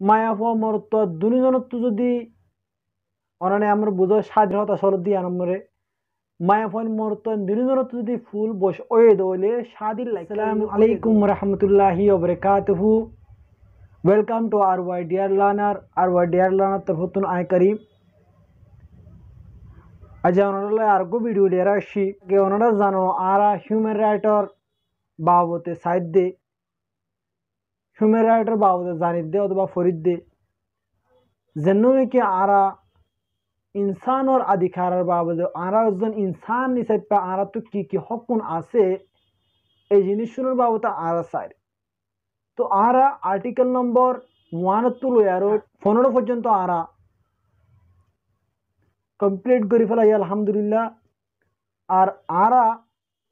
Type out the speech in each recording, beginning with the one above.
মায়াফ মরত্ব দুনিজনত্ব যদি অনানে আমরা বুঝো স্বাধীনতা শরৎ দিয়ে নম্বরে মায়াফন মরত্ব দুনিজনত্ব যদি ফুল বস ওয়ে দোলে লাইক আসসালামু আলাইকুম রহমতুল্লাহি ওবরাকাতুহু welcome to R Y dear learner R Y dear learner তরফতুন আয় করিম আজ ওনারা আরগো ভিডিও লিয়ে আসছি কে ওনারা জানো আরা হিউম্যান রাইটার বাবতে সাহিত্যে হিউম্যান রাইটার বাবতে জানিদ্দে অথবা ফরিদ্দে যেন কি আরা ইনসানর অধিকারের বাবদে আরা একজন ইনসান হিসেবে আরা তো কি কি হকুন আছে, এই জিনিসগুলোর বাবদে আরা চাই তো আরা আর্টিকেল নম্বর ওয়ান তুলো আরও পনেরো পর্যন্ত আরা কমপ্লিট করে ফেলাই আলহামদুলিল্লাহ। আর আরা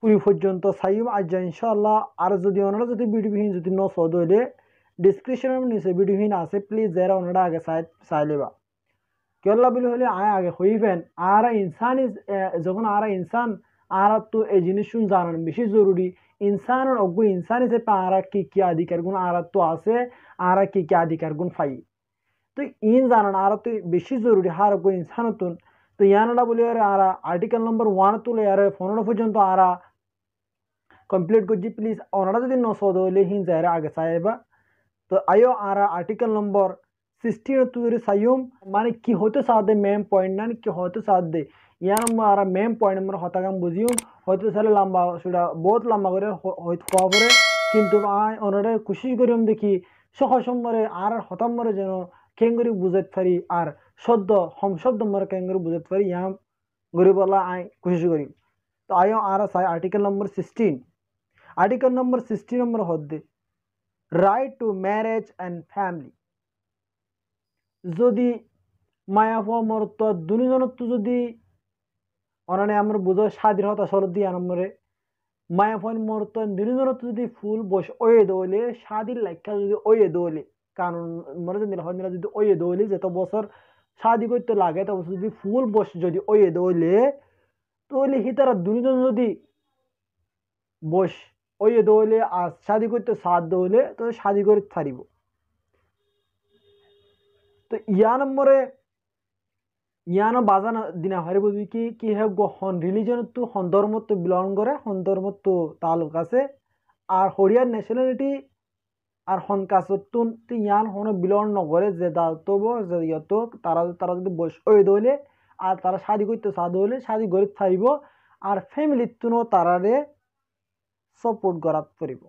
কুড়ি পর্যন্ত সাইম আজ ইনশাল্লাহ আর যদি ওনারা যদি ভিডিওহীন যদি ন সদ ডিসক্রিপশনের নিচে ভিডিওহীন আছে প্লিজ যারা ওনারা আগে চাই লেবা কেল্লা বলে হলে আয় আগে হইবেন আর ইনসান যখন আর ইনসান আর তো এই জিনিস জানান বেশি জরুরি ইনসানের অজ্ঞ ইনসান হিসেবে আর কি কি অধিকার গুণ আর তো আছে আর কি কি অধিকার গুণ ফাই। তো ইন জানান আর তো বেশি জরুরি হার অজ্ঞ ইনসানতুন তো ইয়ানটা বলি আর আর্টিকেল নম্বর ওয়ান তুলে আর পনেরো পর্যন্ত আর কমপ্লিট করছি প্লিজ ওনারা যদি নশো হলে হিন যায় আগে চাইবা তো আয়ো আর আর্টিকেল নম্বর সিক্সটিন তুই সাইম মানে কি হতে সাথে মেম পয়েন্ট না কি হতে সাথে ইয়ার আর মেম পয়েন্ট আমরা হতাকাম বুঝিও হয়তো সালে লম্বা, সেটা বহুত লম্বা করে হওয়া পরে কিন্তু ওনারা কোশিশ করিম দেখি সহ সম্বরে আর হতাম্বরে যেন কেঙ্গুরি বুঝাইতে পারি আর শব্দ হম শব্দ মরে কেঙ্গুরি বুঝাইতে পারি ইয়াম গরিবলা আই কোশিশ করি তো আয়ো আর চাই article number sixteen article number sixteen number হদ্দে right to marriage and family যদি মায়া হওয়া মরত্ব দুজনত্ব যদি অনানে আমরা বুঝো স্বাধীনতা শরৎ দিয়ে নম্বরে মায়া ফোন মরত্ব দুজনত্ব যদি ফুল বস ওয়ে দৌলে, স্বাধীন লাইকা যদি ওয়ে দৌলে, কারণ মনে দিন হয় যদি ওয়ে দৌলে, যেত বছর শাদি করতে লাগে তো যদি ফুল বস যদি ওয়ে দৌলে, তাহলে হিতারা দুজন যদি বস ওয়ে দৌলে আর শাদি করতে সাত দৌলে, তো শাদি করে ছাড়িব। তো ইয়া নম্বরে ইয়ানো বাজানো দিনা হারিব কি কি হে হন রিলিজন তো, হন ধর্ম তো বিলং করে, হন ধর্ম তো তালুক আছে। আর হরিয়ার ন্যাশনালিটি আর হন কাছতুন তো ইয়ান হন বিলং নগরে যে দাতব যে ইয়ত তারা তারা যদি বয়স ওই দইলে আর তারা শাদি করতে সাদ হইলে শাদি করে থাকব আর ফ্যামিলির তুনো তারারে সাপোর্ট করা করিব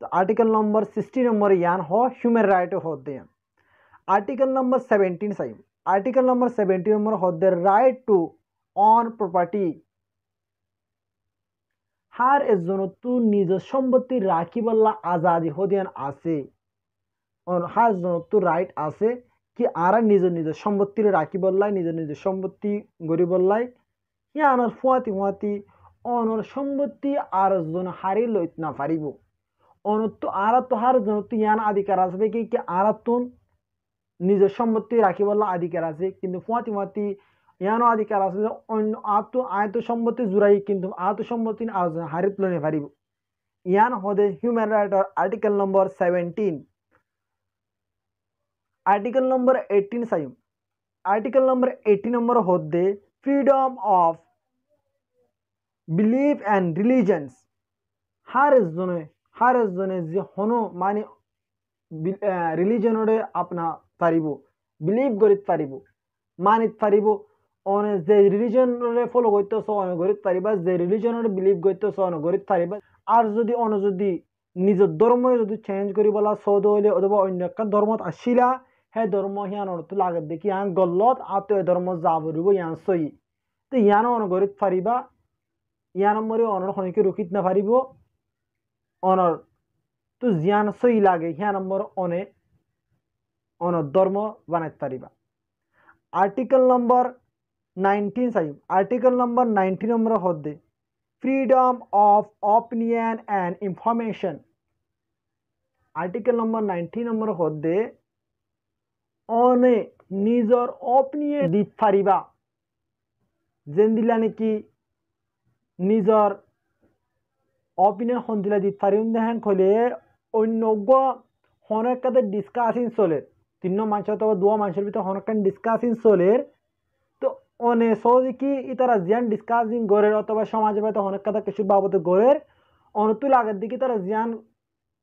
তো আর্টিকেল নম্বর সিক্সটি নম্বর ইয়ান হ হিউম্যান রাইট হতে ইয়ান article number seventeen Saim article number seventeen number होद राइट टू অন প্রপার্টি হার এজন তু নিজ সম্পত্তি রাখিবল্লা আজাদি হদিয়ান আছে হার জন তু রাইট আছে কি আর নিজ নিজ সম্পত্তি রাখিবল্লাই নিজ নিজ সম্পত্তি গরিবল্লাই ইয়া আনার ফুয়াতি ফুয়াতি অনর সম্পত্তি আর জন হারি লইত না পারিব। অনত্য আর তো হার জন তু ইয়ান আধিকার আছে কি কি আর তুন নিজের সম্পত্তি রাখিবল্লা অধিকার আছে। কিন্তু ফুয়াতি ফুয়াতি ইয়ানো অধিকার আছে যে অন্য আত আয়ত সম্পত্তি জুড়াই কিন্তু আয়ত সম্পত্তি আলোচনা হারিত লনে পারিব। ইয়ান হদে human রাইটর article number seventeen. Article number eighteen Saim. Article number eighteen number হদে freedom of believe and religions হাৰ এজনে হাৰ এজনে যে শুনো মানে ৰিলিজনৰে আপোনাৰ পাৰিব বিলিভ কৰি পাৰিব মানিত পাৰিব অনে যে ৰিলিজনৰে ফ'ল' কৰিত অনুগৰিত পাৰিবা যে ৰিলিজনৰে বিলিভ কৰিত অনুগৰিত পাৰিবা আৰু যদি অনু যদি নিজৰ ধৰ্মই যদি চেঞ্জ কৰিবলা চৌদ হ'লে অথবা অন্য এটা ধৰ্মত আছিলা সেই ধৰ্ম সিয়ানৰটো লাগে দেখি ইয়ান গল্লত আৰু তই ধৰ্ম যাব ইয়ান চহী তো ইয়ানো অনুগৰিত পাৰিবা ইয়ান মরে অনর খনিকে রুখিত না পারিব অনর তো জিয়ান সই লাগে হিয়া নম্বর অনে অন ধর্ম বানাইতে পারিবা আর্টিকেল নম্বর নাইনটিন সাইম article number nineteen number হদ্দে freedom of opinion and information article number nineteen number হদ্দে অনে নিজর অপিনিয়ন দিত পারিবা যেন দিলা নাকি নিজর অপিনিয়ন সন্দিলা দিত পারিম দেখেন কলে অন্য হনকাদের ডিসকাসিং চলের তিন মানুষ অথবা দুয়া মানুষের ভিতরে হনকান ডিসকাসিং চলের তো অনে সহজে কি ইতারা জিয়ান ডিসকাসিং গড়ের অথবা সমাজের ভিতরে হনকাদা কিছু বাবদে গড়ের অনতুল আগের দিকে তারা জিয়ান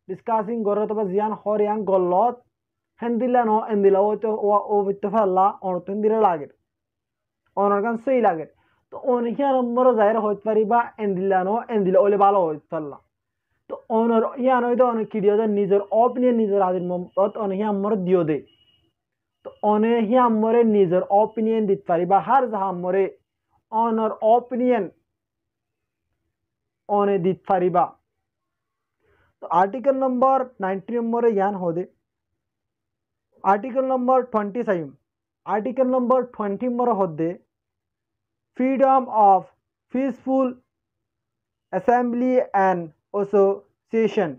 ডিসকাসিং গড়ের অথবা জিয়ান হরিয়ান গল্লত হেন্দিলা ন এন্দিলা ও তো ও বিত্ত ফেললা অনত হেন্দিলা লাগে অনর গান সই লাগে তো অনেকে নম্বর জাহের হইতে পারি বা এন্দিলা ন এন্দিলা ওলে ভালো হইতে পারলা তো অনর ইয়ান হয়তো অনেক কি দিও নিজের অপিনিয়ন নিজের হাজির মত অনেকে আমার দিও দে তো অনেকে আমরে নিজের অপিনিয়ন দিতে পারি বা হার যাহা আমরে অনর অপিনিয়ন অনে দিতে পারিবা তো আর্টিকেল নম্বর নাইনটি নম্বরে ইয়ান হদে আর্টিকেল নম্বর টোয়েন্টি সাইম আর্টিকেল নম্বর টোয়েন্টি নম্বর হদে freedom of peaceful assembly and association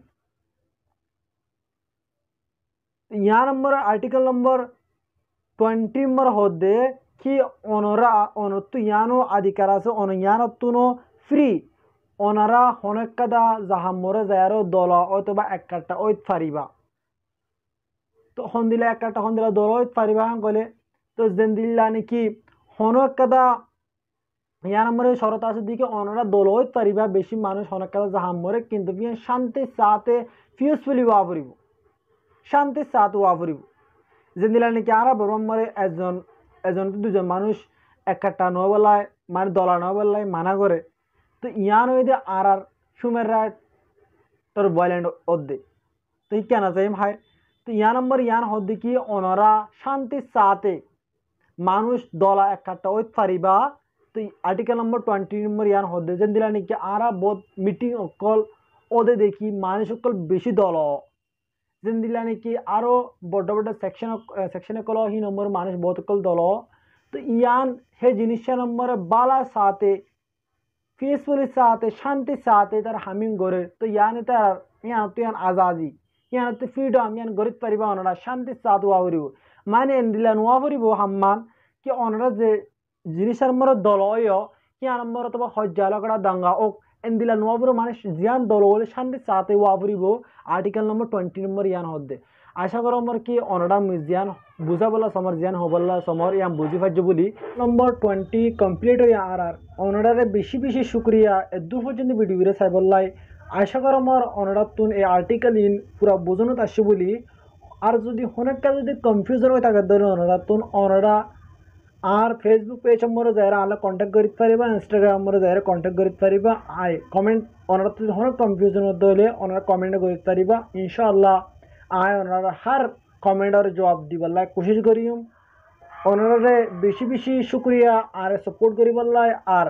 या number article number twenty number होते की ओनरा ओनत्तु यानो अधिकार আছে অনয়ানত্তুনো ফ্রি ওনারা হনকাদা জাহামরে যায়ারো দল অথবা একটা ওইত ফারিবা তো হন্দিলা একটা হন্দিলা দল ওইত ফারিবা হান কলে তো জেন্দিল্লা নাকি হনকাদা ইয়া নম্বরে শরত আছে দিকে অনরা দল হইতে পারিবা, বেশি মানুষ হনকাদা জাহামরে কিন্তু বিয়ে শান্তি সাথে পিসফুলি ওয়াফরিব শান্তি সাথে ওয়াফরিব জেন্দিলা নাকি আরা ব্রহ্মরে একজন, এজন দুজন মানুষ একটা নবলায় মানে দলা নবলায় মানা করে, তো ইয়ান ওই যে আর আর সুমের রায় তোর বয়ল্যান্ড অদ্দে। তো কেন চাই ভাই তো ইয়া নম্বর ইয়ান হদ্দি কি ওনারা শান্তির সাথে মানুষ দলা একটা ওই পারিবা তো আর্টিকেল নম্বর টোয়েন্টি নম্বর ইয়ান হদ্দে যেন দিলা নাকি আরা বোধ মিটিং অকল ওদে দেখি মানুষ অকল বেশি দল যেন দিলা নাকি আরও বড় বড় সেকশন সেকশনে কল হি নম্বর মানুষ বহুত অকল দল তো ইয়ান হে জিনিসটা নম্বর বালা সাথে পিসফুলি সাথে শান্তির সাথে তার হামিং গড়ে তো ইয়ানে তার ইয়ান তো ইয়ান আজাদি ইয়ান তো ফ্রিডম ইয়ান গড়িত পারিবা অনরা শান্তির সাথ ওয়া ফুরিব মানে এন্দিলা নোয়া কি জিনিসের মর দল অয় ইয়ান মর তো হজ্জালকড়া দাঙ্গা নোয়া ফুরিব মানে জিয়ান দল শান্তির সাথে ওয়া ফুরিব আর্টিকেল নম্বর টোয়েন্টি নম্বর ইয়ান হদ্দে। আশা করো আমার কি অনরা জিয়ান বুঝা বলা সমর, জিয়ান হবল্লা সমর ইয়াম বুঝি পাইছো বলি, নম্বর টোয়েন্টি কমপ্লিট হয়ে আর আর। অনরারে বেশি বেশি শুক্রিয়া এদু পর্যন্ত ভিডিওরে চাইবল্লাই আশা করো আমার অনরাতুন এই আর্টিকেল ইন পুরা বোঝানোত আসছে বলি। আর যদি অনেকটা যদি কনফিউজন হয়ে থাকে ধরে অনরাতুন অনরা আর ফেসবুক পেজ আমার যারা আলা কন্ট্যাক্ট করি পারিবা ইনস্টাগ্রাম আমার যারা কন্ট্যাক্ট করি পারিবা আই কমেন্ট অনরা যদি অনেক কনফিউজন মধ্যে হলে ওনারা কমেন্ট করি পারিবা ইনশাআল্লাহ আয় ওনারা হার কমেন্টর জবাব দিবার কোশিশ করিম ওনারে বেশি বেশি শুক্রিয়া আর সাপোর্ট করিবার আর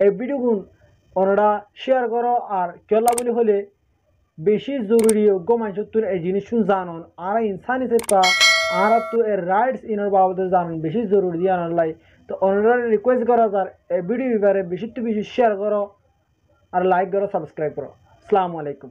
এই ভিডিওগুন ওনারা শেয়ার করো আর কেলা বলি হলে বেশি জরুরি যোগ্য মানুষ তোর এই জিনিস জানন আর ইনসান হিসেবে আর তো এর রাইটস ইনর বাবদে জানন, বেশি জরুরি দিয়ে আনার লাই তো ওনারা রিকোয়েস্ট করা তার ভিডিও ব্যাপারে বেশি তো বেশি শেয়ার করো আর লাইক করো সাবস্ক্রাইব করো। আসসালামু আলাইকুম।